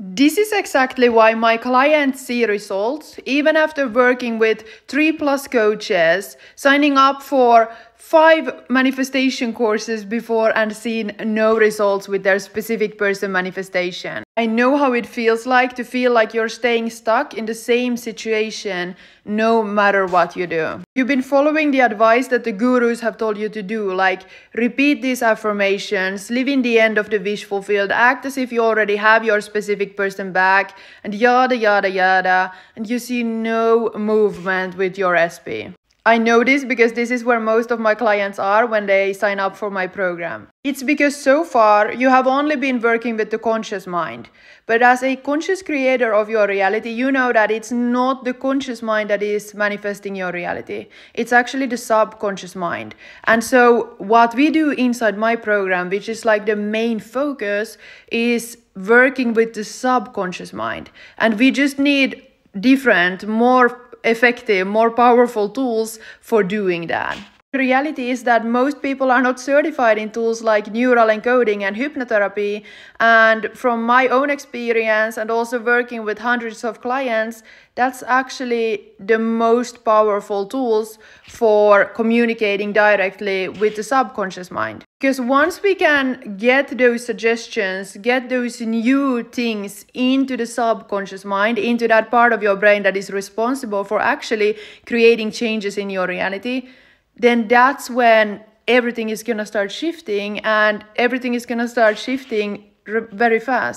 This is exactly why my clients see results even after working with three plus coaches, signing up for five manifestation courses before and seen no results with their specific person manifestation. I know how it feels like to feel like you're staying stuck in the same situation no matter what you do. You've been following the advice that the gurus have told you to do, like repeat these affirmations, live in the end of the wish fulfilled, act as if you already have your specific person back, and yada yada yada, and you see no movement with your SP. I know this because this is where most of my clients are when they sign up for my program. It's because so far you have only been working with the conscious mind. But as a conscious creator of your reality, you know that it's not the conscious mind that is manifesting your reality. It's actually the subconscious mind. And so, what we do inside my program, which is like the main focus, is working with the subconscious mind. And we just need different, more effective, more powerful tools for doing that. The reality is that most people are not certified in tools like neural encoding and hypnotherapy. And from my own experience and also working with hundreds of clients, that's actually the most powerful tools for communicating directly with the subconscious mind. Because once we can get those suggestions, get those new things into the subconscious mind, into that part of your brain that is responsible for actually creating changes in your reality, then that's when everything is going to start shifting and everything is going to start shifting very fast.